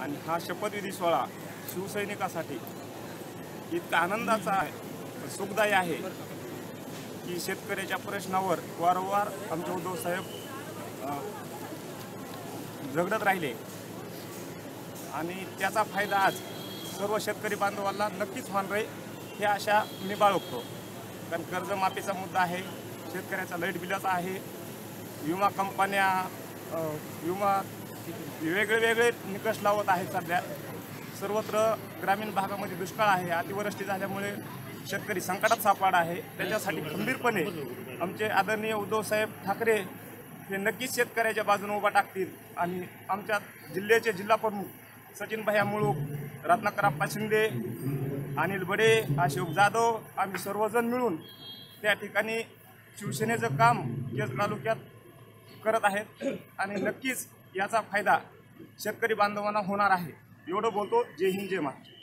आणि हा शपथविधी सोहळा शिवसैनिकासाठी इतका आनंदाचा आहे सुखदायी आहे की शेतकऱ्याच्या प्रश्नावर वारंवार आमचे उद्धव साहेब झगडत राहिले. आणि त्याचा फायदा आज सर्व शेतकरी बांधवांना नक्कीच होणार आहे हे आशा मी बाळगतो. कारण कर्जमाफीचा मुद्दा आहे शेतकऱ्याचा लाइट बिलाचा आहे विमा कंपन्या विमा वेगळे वेगळे निकष लावत आहेत सध्या. सर्वत्र ग्रामीण भागामध्ये दुष्काळ आहे अतिवृष्टी झाल्यामुळे शेतकरी संकटात सापडा आहे. त्याच्यासाठी खंबीरपणे आमचे आदरणीय उद्धवसाहेब ठाकरे हे नक्कीच शेतकऱ्याच्या बाजूने उभा टाकतील आणि आमच्या जिल्ह्याचे जिल्हा प्रमुख सचिन भैया मुळूक रत्नाकराप्पा शिंदे अनिल बडे अशोक जाधव आम्ही सर्वजण मिळून त्या ठिकाणी शिवसेनेचं काम केज तालुक्यात करत आहेत. आणि नक्कीच याचा फायदा शेतकरी बांधवांना होणार आहे. एवढं बोलतो. जय हिंद जय महाराष्ट्र.